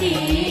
你